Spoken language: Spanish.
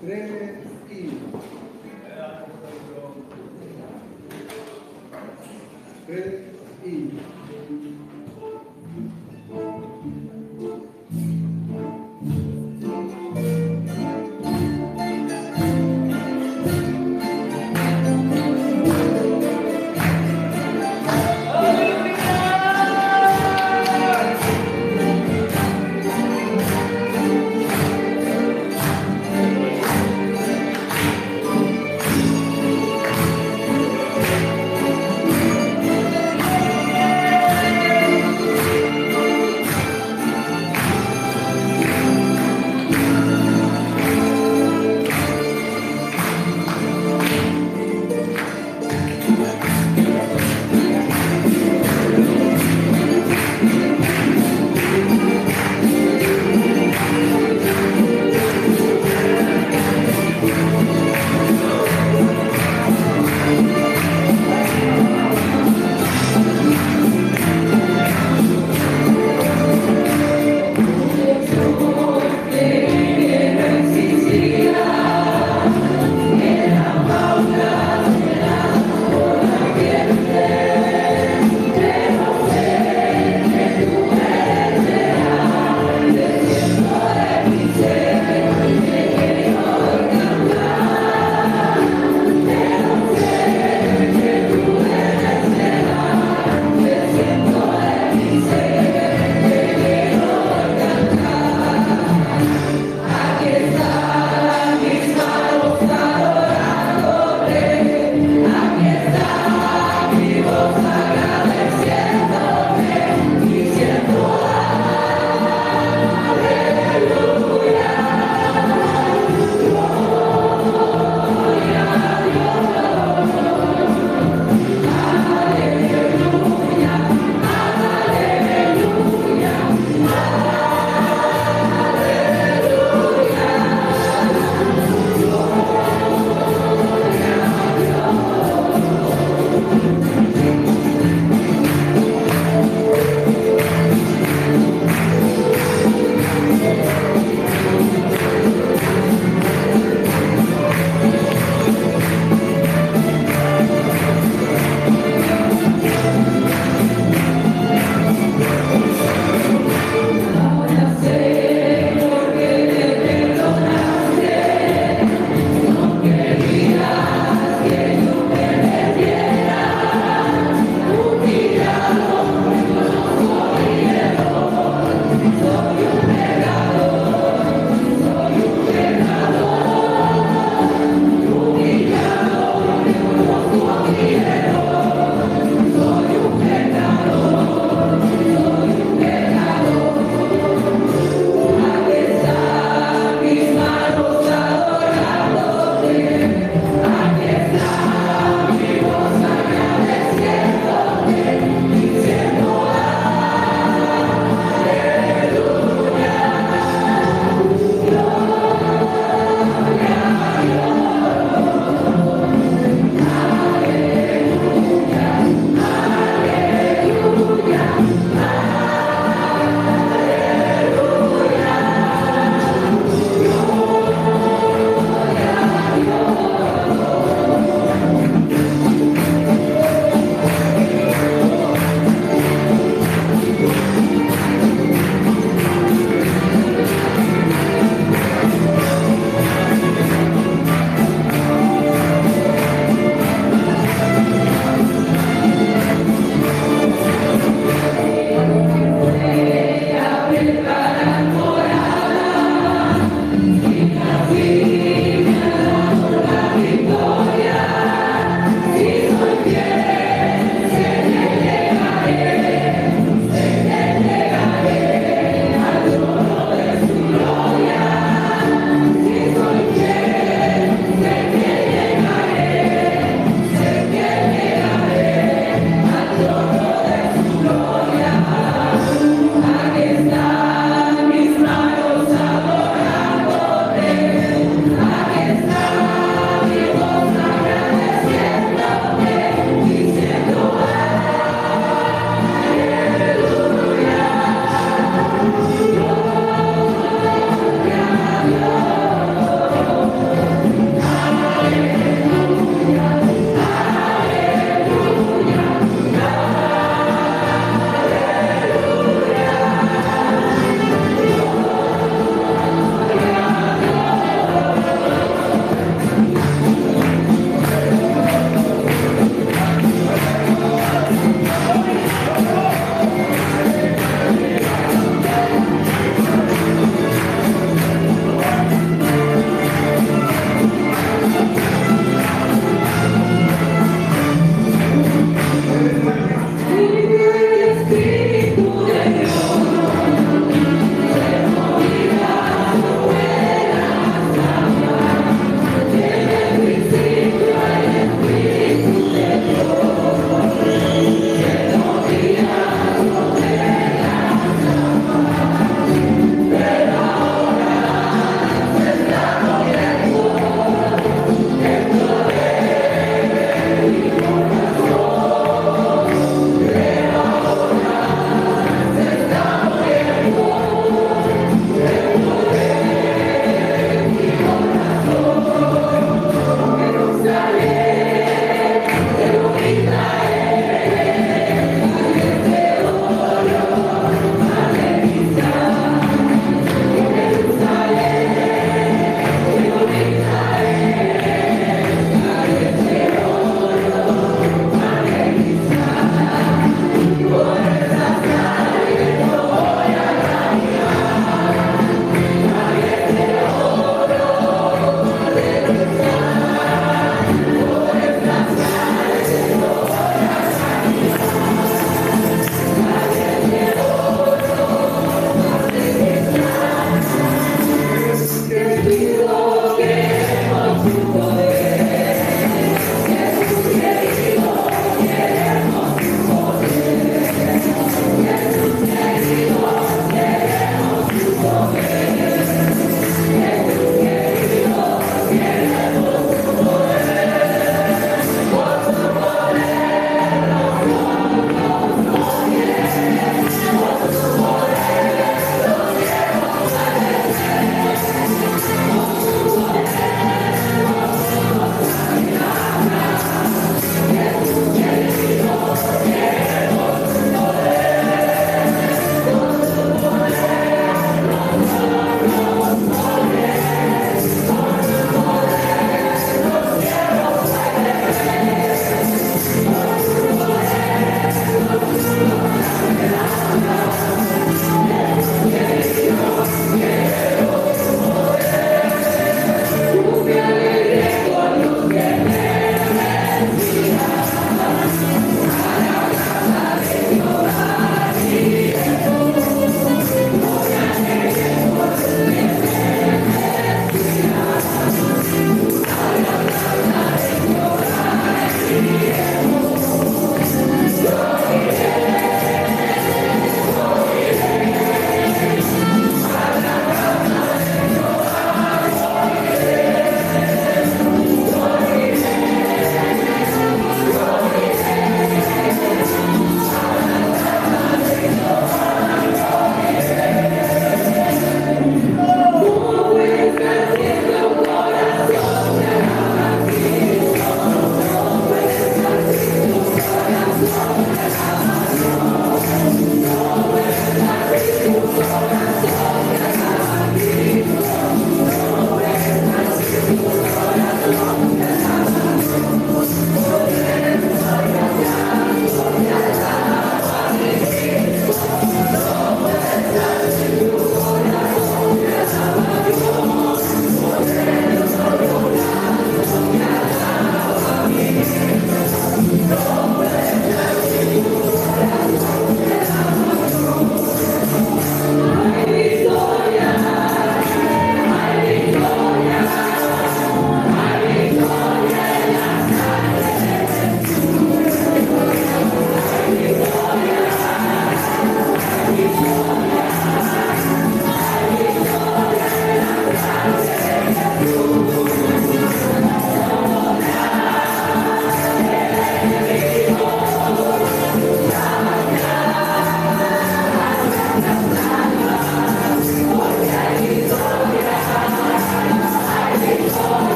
Tres y. Tres y.